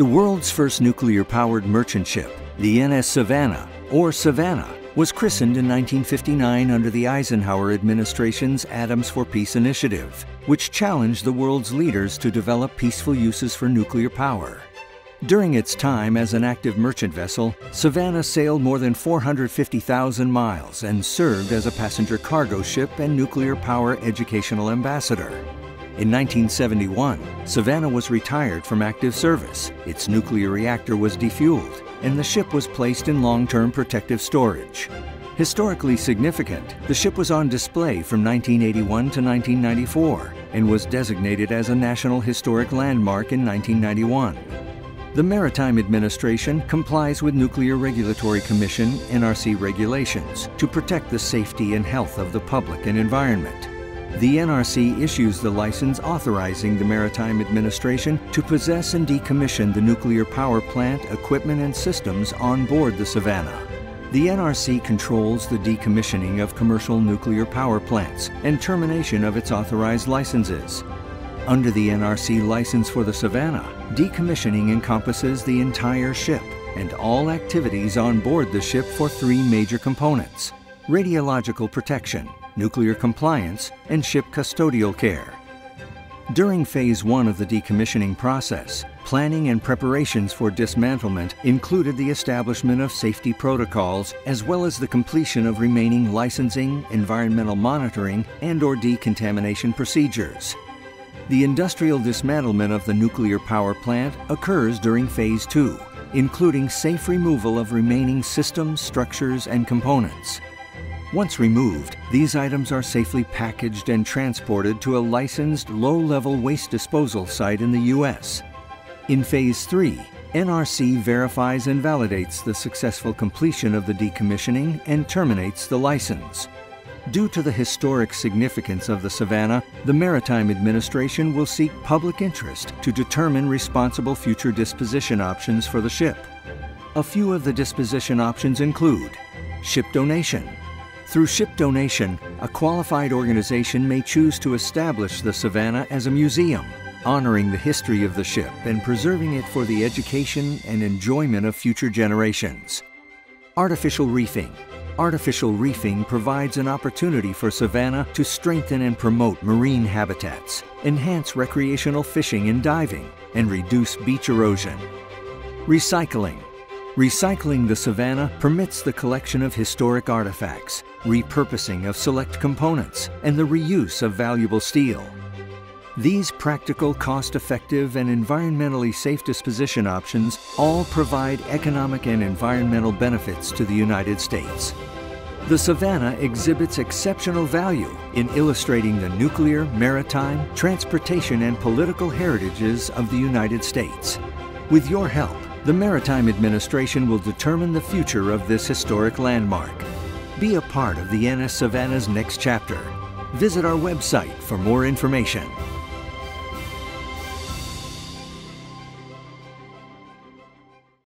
The world's first nuclear-powered merchant ship, the NS Savannah, or Savannah, was christened in 1959 under the Eisenhower administration's Atoms for Peace initiative, which challenged the world's leaders to develop peaceful uses for nuclear power. During its time as an active merchant vessel, Savannah sailed more than 450,000 miles and served as a passenger cargo ship and nuclear power educational ambassador. In 1971, Savannah was retired from active service, its nuclear reactor was defueled, and the ship was placed in long-term protective storage. Historically significant, the ship was on display from 1981 to 1994 and was designated as a National Historic Landmark in 1991. The Maritime Administration complies with Nuclear Regulatory Commission NRC regulations to protect the safety and health of the public and environment. The NRC issues the license authorizing the Maritime Administration to possess and decommission the nuclear power plant, equipment, and systems on board the Savannah. The NRC controls the decommissioning of commercial nuclear power plants and termination of its authorized licenses. Under the NRC license for the Savannah, decommissioning encompasses the entire ship and all activities on board the ship for three major components radiological protection, nuclear compliance, and ship custodial care. During Phase 1 of the decommissioning process, planning and preparations for dismantlement included the establishment of safety protocols as well as the completion of remaining licensing, environmental monitoring, and or decontamination procedures. The industrial dismantlement of the nuclear power plant occurs during Phase 2, including safe removal of remaining systems, structures, and components. Once removed, these items are safely packaged and transported to a licensed low-level waste disposal site in the U.S. In Phase 3, NRC verifies and validates the successful completion of the decommissioning and terminates the license. Due to the historic significance of the Savannah, the Maritime Administration will seek public interest to determine responsible future disposition options for the ship. A few of the disposition options include ship donation, through ship donation, a qualified organization may choose to establish the Savannah as a museum, honoring the history of the ship and preserving it for the education and enjoyment of future generations. Artificial reefing. Artificial reefing provides an opportunity for Savannah to strengthen and promote marine habitats, enhance recreational fishing and diving, and reduce beach erosion. Recycling. Recycling the Savannah permits the collection of historic artifacts, repurposing of select components, and the reuse of valuable steel. These practical, cost-effective, and environmentally safe disposition options all provide economic and environmental benefits to the United States. The Savannah exhibits exceptional value in illustrating the nuclear, maritime, transportation, and political heritages of the United States. With your help, the Maritime Administration will determine the future of this historic landmark. Be a part of the NS Savannah's next chapter. Visit our website for more information.